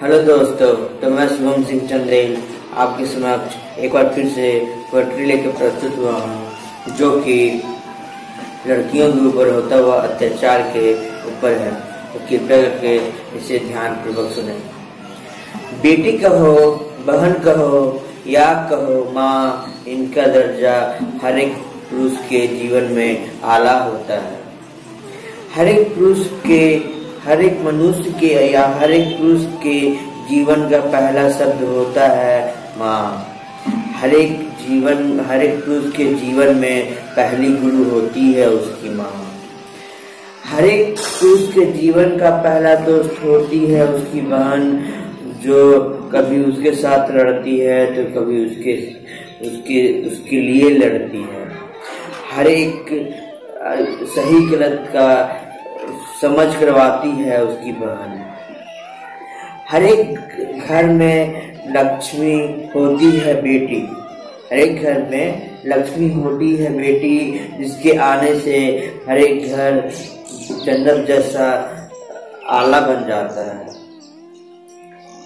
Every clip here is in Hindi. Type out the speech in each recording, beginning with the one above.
हेलो दोस्तों तो मैं शुभम सिंह चंदेल, आपके समक्ष एक बार फिर से पोट्री लेकर प्रस्तुत हुआ हूँ, जो कि लड़कियों के ऊपर होता हुआ अत्याचार के ऊपर है। तो कृपया करके इसे ध्यान पूर्वक सुने। बेटी कहो, बहन कहो, या कहो, माँ, इनका दर्जा हर एक पुरुष के जीवन में आला होता है। हर एक पुरुष के हर एक मनुष्य के या हर एक पुरुष के जीवन का पहला शब्द होता है माँ। हर एक जीवन, हर एक पुरुष के जीवन में पहली गुरु होती है उसकी माँ। हर एक पुरुष के जीवन का पहला दोस्त होती है उसकी बहन, जो कभी उसके साथ लड़ती है तो कभी उसके उसके उसके लिए लड़ती है। हर एक, सही गलत का समझ करवाती है उसकी बहन। हर एक घर में लक्ष्मी होती है बेटी। हर एक घर में लक्ष्मी होती है बेटी, जिसके आने से हर एक घर जन्नत जैसा आला बन जाता है।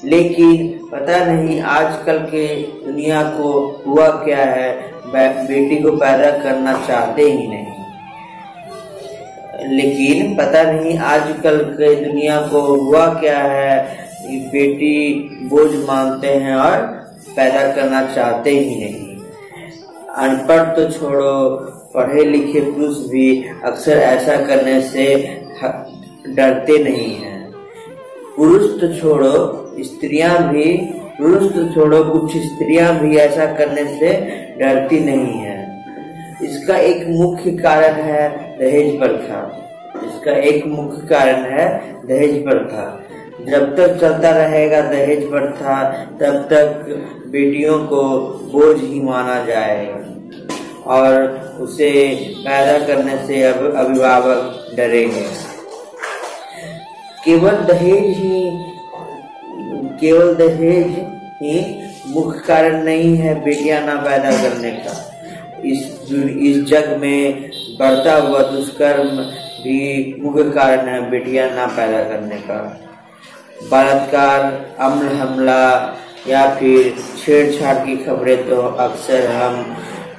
लेकिन पता नहीं आजकल के दुनिया को हुआ क्या है बेटी को पैदा करना चाहते ही नहीं। लेकिन पता नहीं आजकल के दुनिया को हुआ क्या है। बेटी बोझ मानते हैं और पैदा करना चाहते ही नहीं। अनपढ़ तो छोड़ो पढ़े लिखे पुरुष भी अक्सर ऐसा करने से डरते नहीं हैं। पुरुष तो छोड़ो, स्त्रियाँ भी, पुरुष तो छोड़ो, कुछ स्त्रियाँ भी ऐसा करने से डरती नहीं है। इसका एक मुख्य कारण है दहेज प्रथा। इसका एक मुख्य कारण है दहेज प्रथा। जब तक चलता रहेगा दहेज प्रथा, तब तक बेटियों को बोझ ही माना जाएगा और उसे पैदा करने से अब अभिभावक डरेंगे। केवल दहेज ही, केवल दहेज ही मुख्य कारण नहीं है बेटियाँ ना पैदा करने का। इस इस जग में बढ़ता हुआ दुष्कर्म भी मुख्य कारण है बेटियाँ ना पैदा करने का। बलात्कार, अम्ल हमला या फिर छेड़छाड़ की खबरें तो अक्सर हम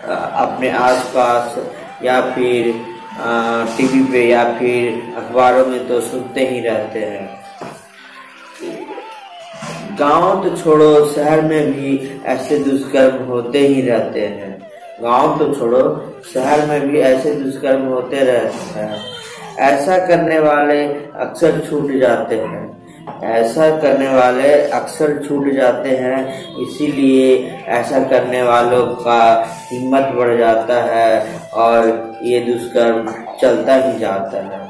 अपने आसपास या फिर टीवी पे या फिर अखबारों में तो सुनते ही रहते हैं। गाँव तो छोड़ो, शहर में भी ऐसे दुष्कर्म होते ही रहते हैं। गाँव तो छोड़ो, शहर में भी ऐसे दुष्कर्म होते रहते हैं। ऐसा करने वाले अक्सर छूट जाते हैं। ऐसा करने वाले अक्सर छूट जाते हैं, इसीलिए ऐसा करने वालों का हिम्मत बढ़ जाता है और ये दुष्कर्म चलता ही जाता है।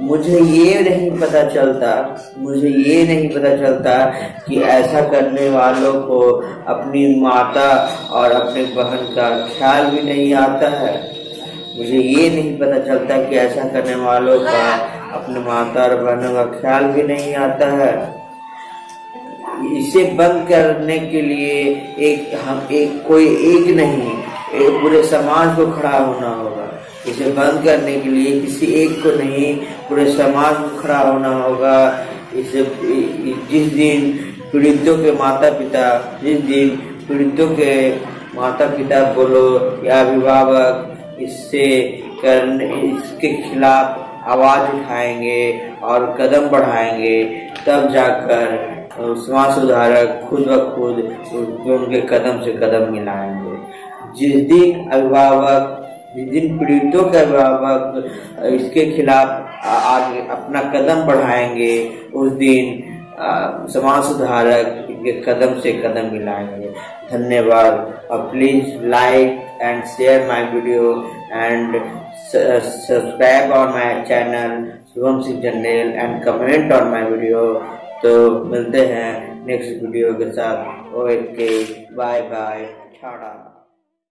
मुझे ये नहीं पता चलता, मुझे ये नहीं पता चलता कि ऐसा करने वालों को अपनी माता और अपने बहन का ख्याल भी नहीं आता है। मुझे ये नहीं पता चलता कि ऐसा करने वालों का अपने माता और बहनों का ख्याल भी नहीं आता है। इसे बंद करने के लिए एक, हम एक, कोई एक नहीं, एक पूरे समाज को खड़ा होना होगा। इसे बंद करने के लिए किसी एक को नहीं, पूरे समाज को खड़ा होना होगा। इसे जिस दिन पीड़ितों के माता पिता जिस दिन पीड़ितों के माता पिता बोलो, या अभिभावक, इससे करने, इसके खिलाफ आवाज़ उठाएँगे और कदम बढ़ाएँगे। तब जाकर समाज सुधारक खुद ब खुद उनके कदम से कदम मिलाएँगे। जिस दिन अभिभावक जिस दिन पीड़ितों के अभिभावक इसके खिलाफ आगे अपना कदम बढ़ाएँगे, उस दिन समाज सुधारक इनके कदम से कदम मिलाएँगे। धन्यवाद। और please like and share my video and subscribe on my channel Shubham Singh Jandel and comment on my video तो मिलते हैं नेक्स्ट वीडियो के साथ। Okay bye bye Tata